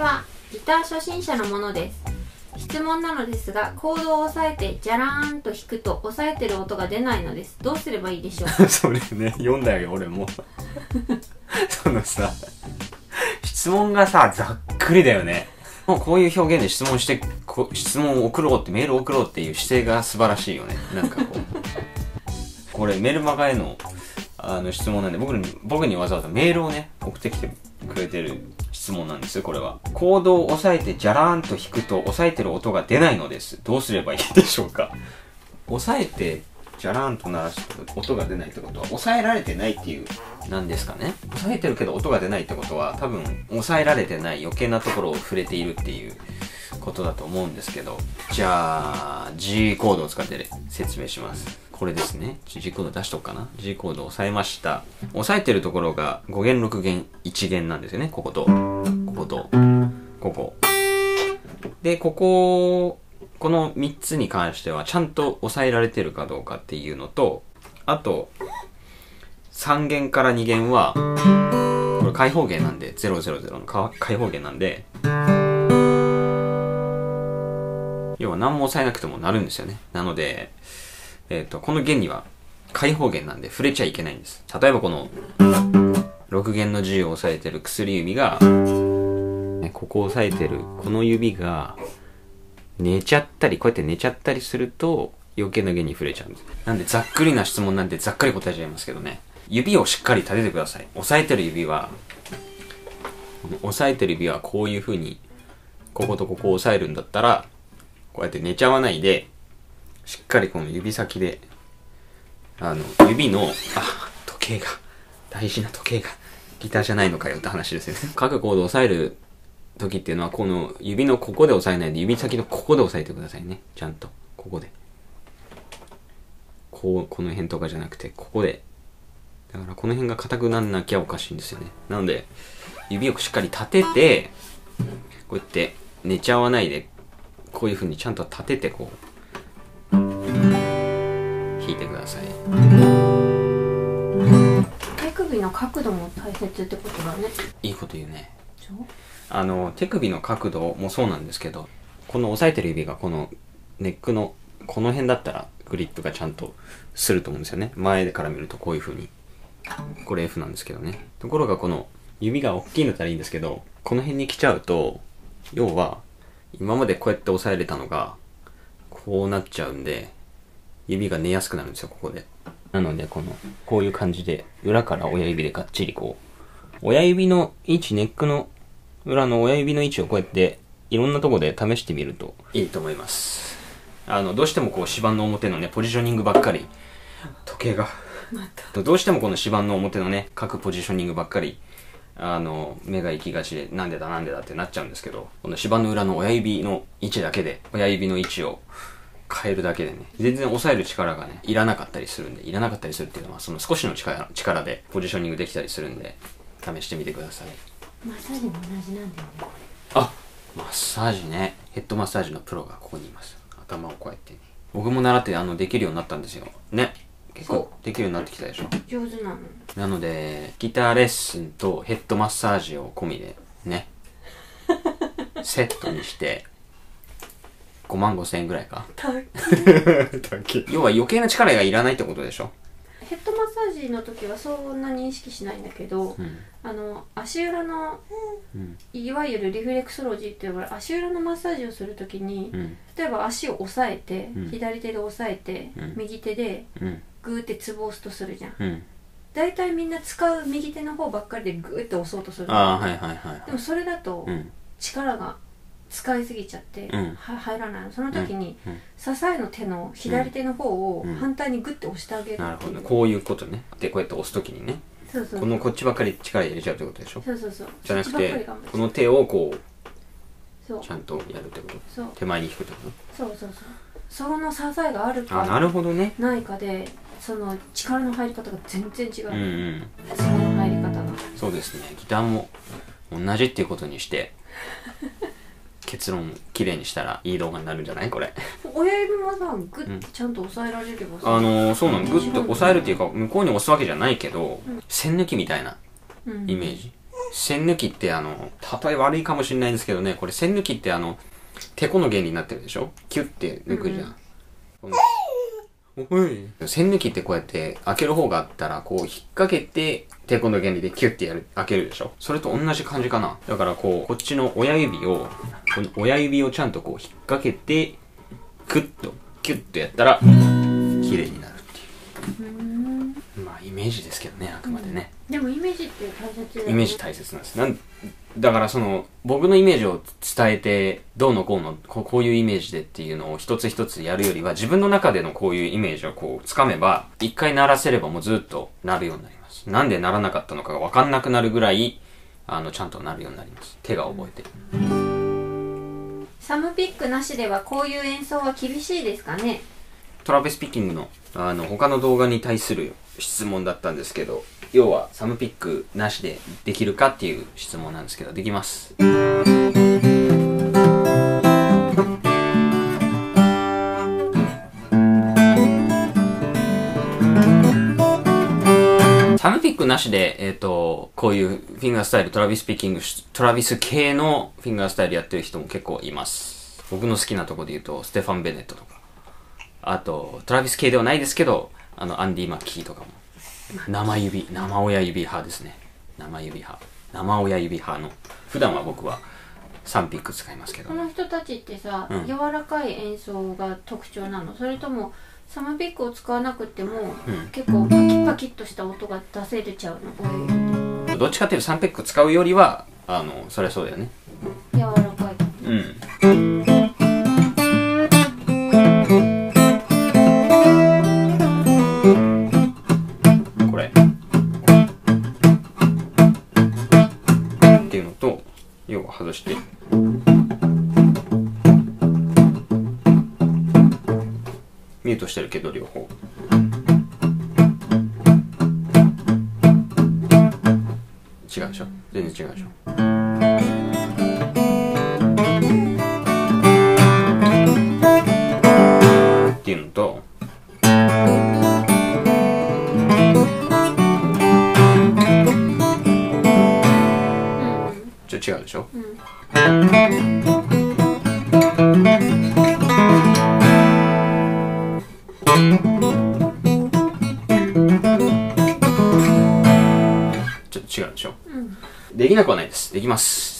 はギター初心者のものです。質問なのですがコードを押さえてジャラーンと弾くと押さえてる音が出ないのです。どうすればいいでしょう それね読んだよ俺も。そのさ質問がさざっくりだよね。もうこういう表現で質問して質問を送ろうってメールを送ろうっていう姿勢が素晴らしいよね。なんかこう。これメルマガへのあの質問なんで僕に僕にわざわざメールをね送ってきてくれてる質問なんですこれは。コードを押さえてジャラーンと弾くと押さえてる音が出ないのです。どうすればいいでしょうか？押さえてジャラーンと鳴らして音が出ないってことは抑えられてないっていうなんですかね？抑えてるけど音が出ないってことは多分抑えられてない余計なところを触れているっていうことだと思うんですけど。じゃあ G コードを使って説明します。これですね。G コード出しとくかな。G コード押さえました。押さえてるところが5弦6弦1弦なんですよね。こことこことここ。でこここの3つに関してはちゃんと抑えられてるかどうかっていうのとあと3弦から2弦はこれ開放弦なんで000の開放弦なんで要は何も押さえなくても鳴るんですよね。なので、えっとこの弦には開放弦なんで触れちゃいけないんです例えばこの6弦の G を押さえてる薬指がここを押さえてるこの指が寝ちゃったり、こうやって寝ちゃったりすると、余計な弦に触れちゃうんです。なんで、ざっくりな質問なんで、ざっくり答えちゃいますけどね。指をしっかり立ててください。押さえてる指は、押さえてる指はこういう風に、こことここを押さえるんだったら、こうやって寝ちゃわないで、しっかりこの指先で、あの、指の、あ、時計が、大事な時計が、ギターじゃないのかよって話ですよね。各コード押さえる時っていうのはこの指のここで押さえないで指先のここで押さえてくださいね。ちゃんと。ここで。こうこの辺とかじゃなくてここで。だからこの辺が硬くなんなきゃおかしいんですよね。なので指をしっかり立ててこうやって寝ちゃわないでこういう風にちゃんと立ててこう手首の角度も大切ってことだねいいこと言うねあの手首の角度もそうなん。ですけどこの押さえてる指がこのネックのこの辺だったらグリップがちゃん。とすると思うん。ですよね前から見るとこういう風にこれ F なん。ですけどねところがこの指が大きいん。だったらいいん。ですけどこの辺に来ちゃうと要は今までこうやって押さえれたのがこうなっちゃうん。で指が寝やすくなるん。ですよここでなのでこのこういう感じで裏から親指でがっちりこう親指の位置ネックの裏の親指の位置をこうやっていろんなとこで試してみるといいと思います。あのどうしてもこう指板の表のねポジショニングばっかり時計が。どうしてもこの指板の表のね各ポジショニングばっかりあの目が行きがちでなんでだなんでだってなっちゃうんですけどこの指板の裏の親指の位置だけで親指の位置を変えるだけでね全然押さえる力がねいらなかったりするんでいらなかったりするっていうのはその少しの力力でポジショニングできたりするんで試してみてください。マッサージも同じなんだよねあマッサージね。ヘッドマッサージのプロがここにいます。頭をこうやってね。僕も習ってあのできるようになったんですよ。ね。結構できるようになってきたでしょ。上手なの。なのでギターレッスンとヘッドマッサージを込みでね セットにして5万5千円ぐらいか。要は余計な力がいらないってことでしょ？ヘッドマッサージの時はそんなに意識しないんだけど、うん。あの足裏のうん。いわゆるリフレクソロジーって呼ばれる足裏のマッサージをする時に、うん。例えば足を押さえて、うん。左手で押さえて、うん。右手でうん。グーってツボを押すとするじゃん。うん。大体みんな使う右手の方ばっかりでグーって押そうとするの。ああはいはいはい。でもそれだとうん。力が使いすぎちゃって、うん。は入らない。のその時に、うん。支えの手の左手の方をうん。反対にグッて押してあげるなるっていう。ほど。こういうことね。でこうやって押すときにね。そうそうこのこっちばっかり力入れちゃうってことでしょ？そうそうそう。じゃなくそっちばっかてこの手をこうそう。ちゃんとやるってこと？そう。手前に引くってこそうそうそう。その支えがあるとあなかるほどね。ないかでその力の入り方が全然違う、うんうん。その入り方が。そうですね。ギターも同じっていうことにして結論きれいにしたらいい動画になるんじゃない？これ。親指もさグッてちゃんと押さえられればさ、あのー、そうなのグッと押さえるっていうか向こうに押すわけじゃないけど、うん。線抜きみたいなうん。イメージ。線抜きってあの、例え悪いかもしれないんですけどね、これ線抜きってあの、てこの原理になってるでしょ？キュッて抜くじゃん。このおい線抜きってこうやって開ける方があったら、こう引っ掛けて、抵抗の原理でキュッてやる、開けるでしょ？それと同じ感じかな。だからこう、こっちの親指を、この親指をちゃんとこう引っ掛けて、クッと、キュッとやったら、綺麗になるっていう。メージですけどね、あくまでね。でもイメージって大切ねイメージ大切なんです。なんだからその、僕のイメージを伝えて、どうのこうの、こうこういうイメージでっていうのを一つ一つやるよりは、自分の中でのこういうイメージをこう、つかめば、一回鳴らせればもうずっと鳴るようになります。なんで鳴らなかったのかがわかんなくなるぐらい、あの、ちゃんと鳴るようになります。手が覚えて。サムピックなしではこういう演奏は厳しいですかね？トラベスピッキングの、あの、他の動画に対する質問だったんですけど、要は、サムピックなしでできるかっていう質問なんですけど、できます。サムピックなしで、えっ、と、こういうフィンガースタイル、トラビスピッキング、トラビス系のフィンガースタイルやってる人も結構います。僕の好きなとこで言うと、ステファン・ベネットとか。あと、トラビス系ではないですけど、あの、アンディ・マッキーとかも。生指、生親指派ですね。生指派。生親指派の。普段は僕は3ピック使いますけどこ。の人たちってさ、うん柔らかい演奏が特徴なの？それともサムピックを使わなくても、うん結構パキッパキッとした音が出せれちゃうの？どっちかっていうと3ピック使うよりは、あの、そりゃそうだよね。柔らかいうん。っていうのと、要は外して。ミュートしてるけど、両方。違うでしょ？全然違うでしょ？できなくはないです。できます。